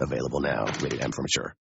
Available now. Rated M for mature.